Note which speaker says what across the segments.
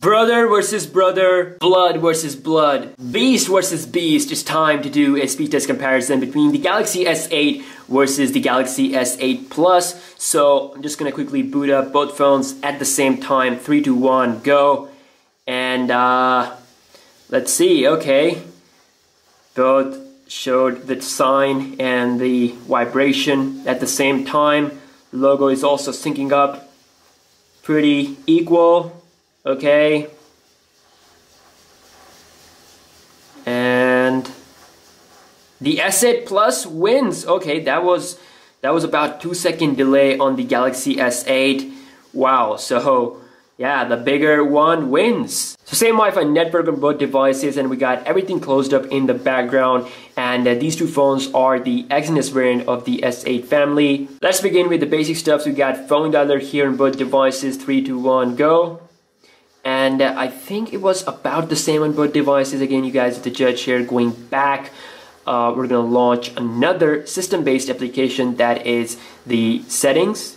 Speaker 1: Brother versus brother, blood versus blood, beast versus beast. It's time to do a speed test comparison between the Galaxy S8 versus the Galaxy S8 Plus. So I'm just gonna quickly boot up both phones at the same time. Three, two, one, go. And uh, let's see, okay. Both showed the sign and the vibration at the same time. logo is also syncing up pretty equal okay and the S8 Plus wins okay that was that was about two second delay on the Galaxy S8 wow so yeah, the bigger one wins. So same Wi-Fi network on both devices and we got everything closed up in the background and uh, these two phones are the Exynos variant of the S8 family. Let's begin with the basic stuff. We got phone dialer here on both devices, 3, 2, 1, go and uh, I think it was about the same on both devices. Again you guys the judge here going back uh, we're gonna launch another system-based application that is the settings.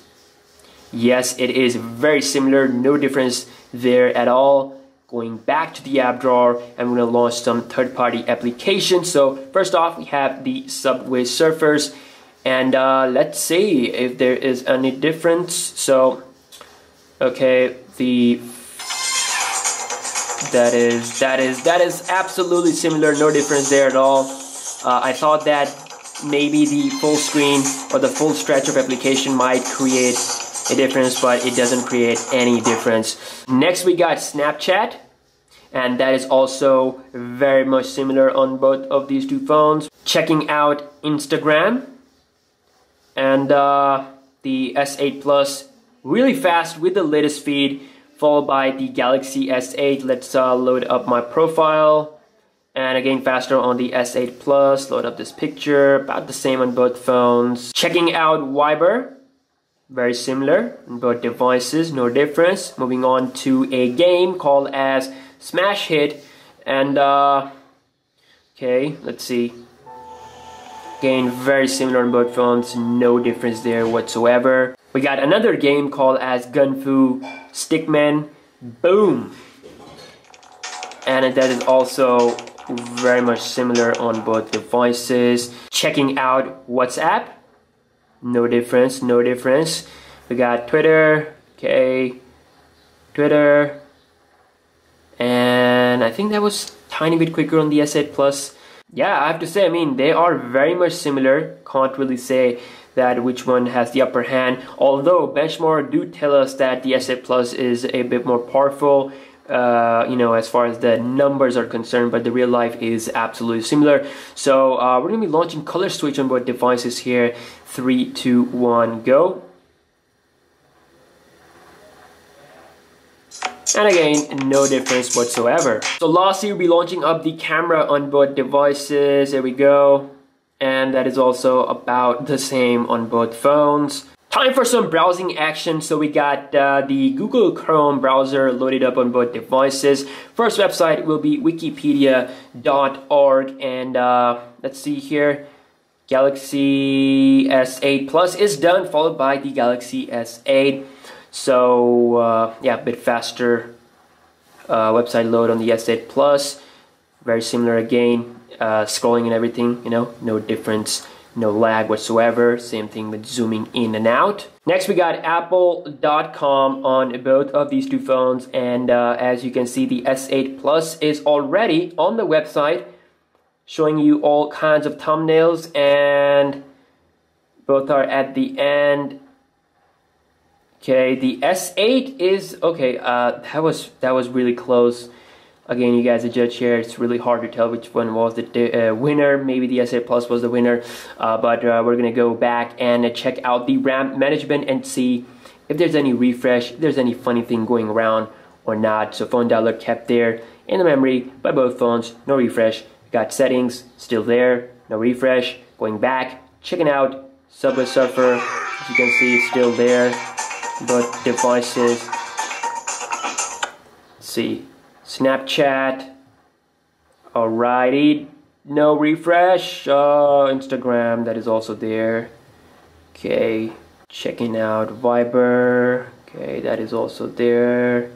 Speaker 1: Yes it is very similar no difference there at all. Going back to the app drawer and we're gonna launch some third-party applications. So first off we have the subway surfers. And uh, let's see if there is any difference. So okay the that is that is that is absolutely similar no difference there at all. Uh, I thought that maybe the full screen or the full stretch of application might create a difference but it doesn't create any difference. Next we got Snapchat and that is also very much similar on both of these two phones. Checking out Instagram and uh, the S8 Plus really fast with the latest feed followed by the Galaxy S8. Let's uh, load up my profile. And again, faster on the S8 Plus. Load up this picture. About the same on both phones. Checking out Viber. Very similar on both devices. No difference. Moving on to a game called as Smash Hit. And, uh, okay, let's see. Again, very similar on both phones. No difference there whatsoever. We got another game called as Gunfu Stickman. Boom! And that is also very much similar on both devices. Checking out WhatsApp. No difference, no difference. We got Twitter, okay, Twitter, and I think that was tiny bit quicker on the S8 Plus. Yeah, I have to say, I mean, they are very much similar. Can't really say that which one has the upper hand. Although benchmark do tell us that the S8 Plus is a bit more powerful, uh, you know, as far as the numbers are concerned, but the real life is absolutely similar. So uh, we're gonna be launching color switch on both devices here. Three, two, one, go. And again, no difference whatsoever. So lastly, we'll be launching up the camera on both devices. There we go and that is also about the same on both phones. Time for some browsing action. So we got uh, the Google Chrome browser loaded up on both devices. First website will be wikipedia.org and uh, let's see here. Galaxy S8 Plus is done followed by the Galaxy S8. So uh, yeah, a bit faster uh, website load on the S8 Plus. Very similar again uh, scrolling and everything, you know, no difference, no lag whatsoever. Same thing with zooming in and out. Next, we got apple.com on both of these two phones. And uh, as you can see, the S8 Plus is already on the website showing you all kinds of thumbnails and both are at the end. Okay, the S8 is, okay, uh, that was, that was really close. Again, you guys, the judge here, it's really hard to tell which one was the uh, winner. Maybe the S8 Plus was the winner, uh, but uh, we're gonna go back and check out the RAM management and see if there's any refresh, if there's any funny thing going around or not. So phone dialer kept there in the memory by both phones, no refresh. got settings, still there, no refresh. Going back, checking out Subway Surfer, as you can see, it's still there. Both devices. See, Snapchat. Alrighty, no refresh. Uh, Instagram, that is also there. Okay, checking out Viber. Okay, that is also there.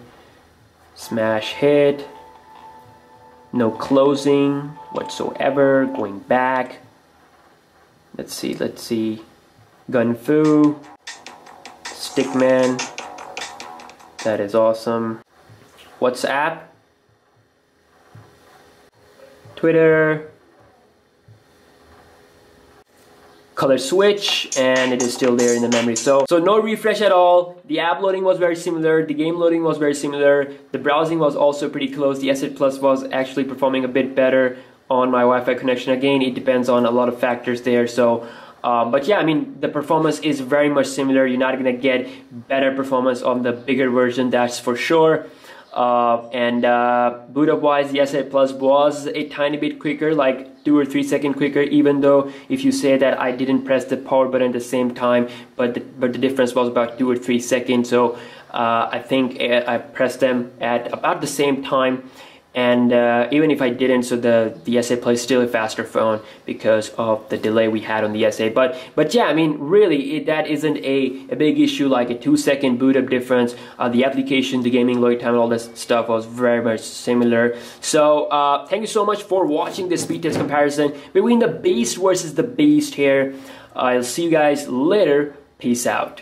Speaker 1: smash hit no closing whatsoever going back let's see let's see gun fu stickman that is awesome. Whatsapp twitter. Color switch and it is still there in the memory. So so no refresh at all. The app loading was very similar. The game loading was very similar. The browsing was also pretty close. The S8 Plus was actually performing a bit better on my Wi-Fi connection. Again it depends on a lot of factors there. So um, but yeah, I mean, the performance is very much similar. You're not gonna get better performance on the bigger version, that's for sure. Uh, and uh, boot up wise, the S8 Plus was a tiny bit quicker, like two or three second quicker. Even though if you say that I didn't press the power button at the same time, but the, but the difference was about two or three seconds. So uh, I think uh, I pressed them at about the same time and uh, even if I didn't so the the S8 Plus still a faster phone because of the delay we had on the S8 but but yeah I mean really it, that isn't a, a big issue like a two second boot up difference. Uh, the application the gaming load time all this stuff was very much similar. So uh, thank you so much for watching this speed test comparison between the beast versus the beast here. I'll see you guys later. Peace out